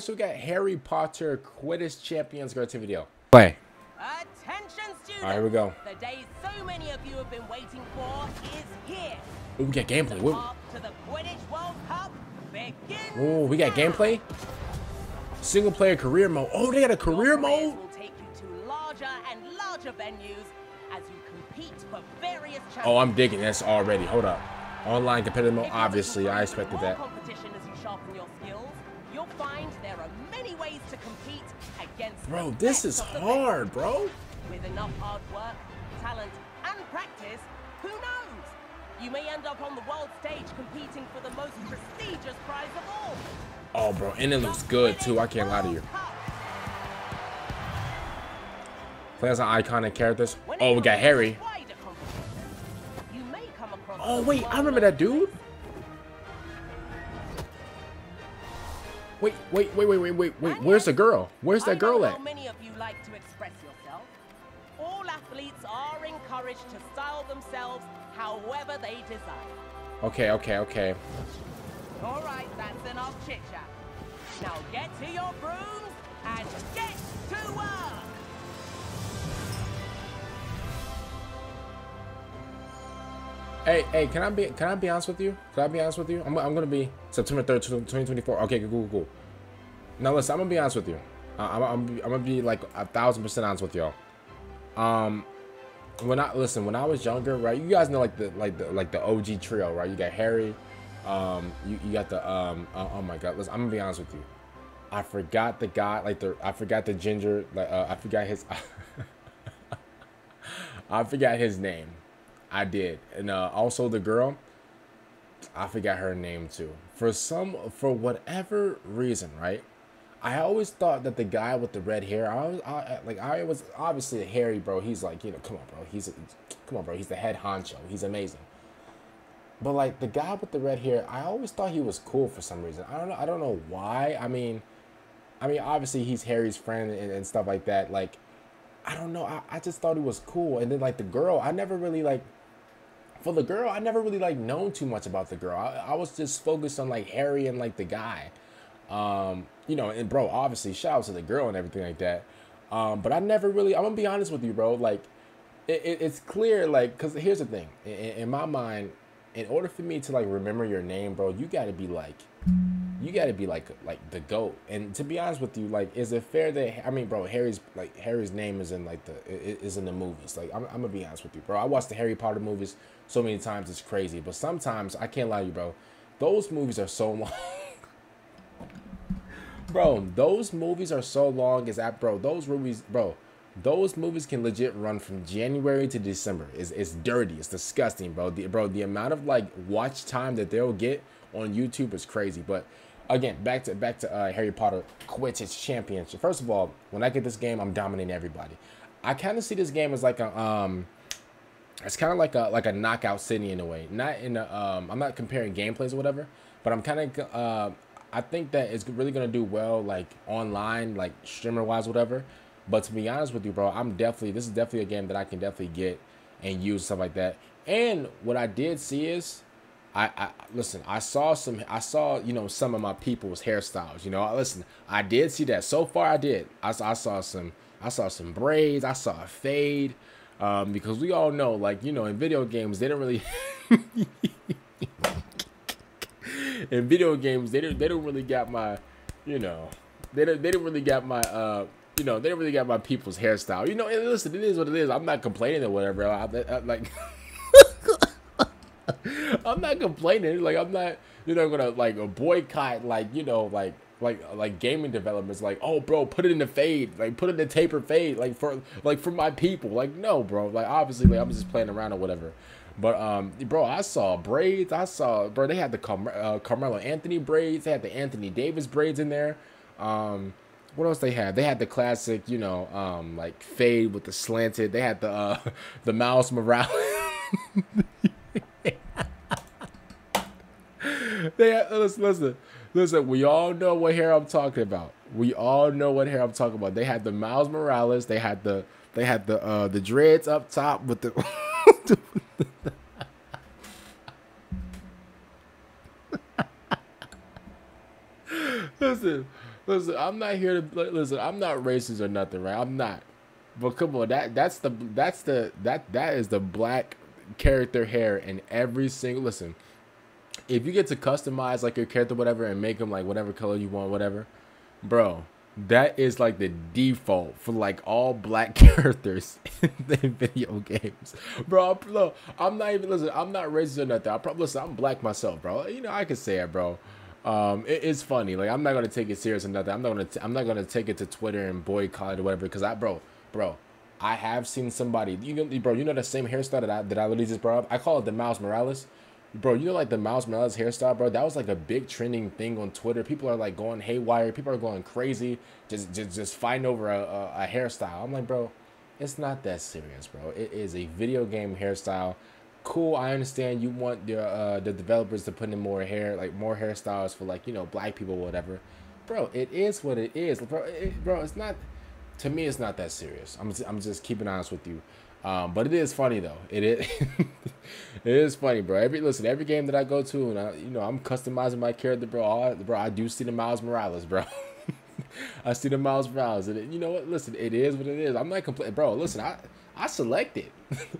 so we got Harry Potter Quidditch Champions go to video. Play. Attention students! Alright, here we go. The day so many of you have been waiting for is here. Ooh, we got gameplay. Woo. To the Quidditch World Cup Ooh, we got gameplay. Single player career mode. Oh, they got a career Your mode? will take you to larger and larger venues as you compete for various challenges. Oh, I'm digging this already. Hold up. Online competitive mode. Obviously, I expected that. competition as you sharpen your skills, you'll find there are many ways to compete against Bro, this is hard, best. bro. With enough hard work, talent, and practice, who knows? You may end up on the world stage competing for the most prestigious prize of all. Oh, bro, and it looks good too. I can't lie to you. Play some iconic characters. Oh, we got Harry. Oh, wait, I remember that dude. Wait, wait, wait, wait, wait, wait, wait. Where's the girl? Where's that girl at? Many of you like to express yourself? All athletes are encouraged to style themselves however they desire. Okay, okay, okay. All right, that's enough chit chat. Now get to your brooms and get to work. Hey, hey, can I be can I be honest with you? Can I be honest with you? I'm, I'm gonna be September 3rd, 2024. Okay, cool, cool. Now listen, I'm gonna be honest with you. I'm, I'm, I'm gonna be like a thousand percent honest with y'all. Um, when I listen, when I was younger, right? You guys know like the like the like the OG trio, right? You got Harry, um, you, you got the um. Uh, oh my God, listen, I'm gonna be honest with you. I forgot the guy, like the I forgot the ginger, like uh, I forgot his. I forgot his name. I did, and uh, also the girl. I forgot her name too. For some, for whatever reason, right? I always thought that the guy with the red hair, I was I, like, I was obviously Harry, bro. He's like, you know, come on, bro. He's, a, come on, bro. He's the head honcho. He's amazing. But like the guy with the red hair, I always thought he was cool for some reason. I don't know. I don't know why. I mean, I mean, obviously he's Harry's friend and, and stuff like that. Like, I don't know. I, I just thought he was cool. And then like the girl, I never really like for the girl, I never really like known too much about the girl. I, I was just focused on like Harry and like the guy. Um, you know, and bro, obviously shout out to the girl and everything like that. Um, but I never really, I'm gonna be honest with you, bro. Like, it, it, it's clear, like, cause here's the thing. In, in my mind, in order for me to like remember your name, bro, you gotta be like, you gotta be like, like the goat. And to be honest with you, like, is it fair that I mean, bro, Harry's like Harry's name is in like the is in the movies. Like, I'm, I'm gonna be honest with you, bro. I watched the Harry Potter movies so many times, it's crazy. But sometimes I can't lie to you, bro. Those movies are so long. bro, those movies are so long. Is that, bro? Those movies, bro. Those movies can legit run from January to December. It's, it's dirty. It's disgusting, bro. The, bro, the amount of like watch time that they'll get on YouTube is crazy. But again, back to back to uh, Harry Potter Quidditch Championship. First of all, when I get this game, I'm dominating everybody. I kind of see this game as like a um, it's kind of like a like a knockout city in a way. Not in a um, I'm not comparing gameplays or whatever, but I'm kind of uh, I think that it's really gonna do well like online, like streamer wise, whatever. But to be honest with you, bro, I'm definitely this is definitely a game that I can definitely get and use stuff like that. And what I did see is, I, I listen. I saw some. I saw you know some of my people's hairstyles. You know, listen. I did see that. So far, I did. I, I saw some. I saw some braids. I saw a fade. Um, because we all know, like you know, in video games, they don't really. in video games, they don't. They don't really got my, you know, they don't. They don't really got my. uh you know, they don't really got my people's hairstyle. You know, and listen, it is what it is. I'm not complaining or whatever. I, I, I, like, I'm not complaining. Like, I'm not, you know, gonna like a boycott, like, you know, like, like, like gaming developments. Like, oh, bro, put it in the fade. Like, put it in the taper fade. Like for, like for my people. Like, no, bro. Like, obviously, like, I'm just playing around or whatever. But um, bro, I saw braids. I saw, bro. They had the Car- uh, Carmelo Anthony braids. They had the Anthony Davis braids in there. Um, what else they had? They had the classic, you know, um, like fade with the slanted. They had the uh, the Miles Morales. they listen, listen, listen. We all know what hair I'm talking about. We all know what hair I'm talking about. They had the Miles Morales. They had the they had the uh, the dreads up top with the. listen, listen, I'm not here to listen. I'm not racist or nothing, right? I'm not. But come on, that that's the that's the that that is the black character hair in every single. Listen, if you get to customize like your character, whatever, and make them like whatever color you want, whatever, bro, that is like the default for like all black characters in video games, bro. I'm not even listen. I'm not racist or nothing. I probably listen. I'm black myself, bro. You know I can say it, bro. Um, it, it's funny. Like I'm not gonna take it serious or nothing. I'm not gonna. T- I'm not gonna take it to Twitter and boycott or whatever. Because I, bro, bro, I have seen somebody. You know, bro. You know the same hairstyle that I that I literally just brought up. I call it the Miles Morales. Bro, you know like the Miles Morales hairstyle, bro. That was like a big trending thing on Twitter. People are like going haywire. People are going crazy, just just just fighting over a, a, a hairstyle. I'm like, bro, it's not that serious, bro. It is a video game hairstyle. Cool, I understand you want the uh, the developers to put in more hair, like more hairstyles for like you know black people, whatever. Bro, it is what it is, bro. It, bro, it's not. To me, it's not that serious. I'm just, I'm just keeping honest with you. Um, but it is funny though. It is it is funny, bro. Every listen, every game that I go to, and I, you know, I'm customizing my character, bro. All, bro, I do see the Miles Morales, bro. I see the Miles Morales, and it, you know what? Listen, it is what it is. I'm not complaining, bro. Listen, I I select it.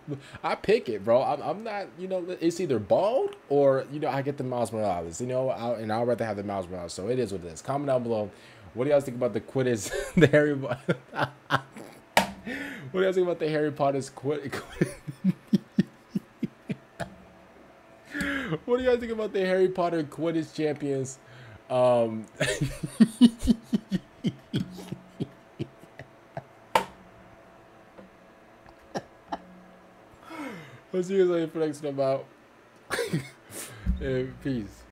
I pick it, bro. I'm, I'm not, you know, it's either bald or you know I get the Miles Morales. You know, I, and I'd rather have the Miles Morales. So it is what it is. Comment down below. What do you guys think about the Quidditch, the Harry? What do you think about the Harry Potter's quit? what do you guys think about the Harry Potter Quidditch champions? Um, I'll see you guys later for next time out. peace.